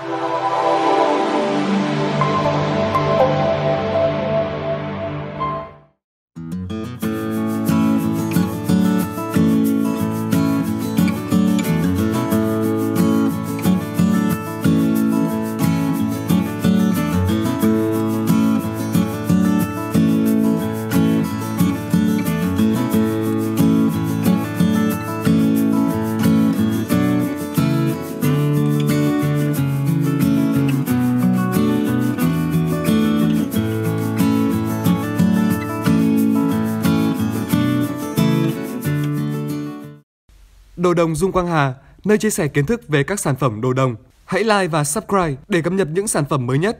Música Đồ đồng Dung Quang Hà, nơi chia sẻ kiến thức về các sản phẩm đồ đồng. Hãy like và subscribe để cập nhật những sản phẩm mới nhất.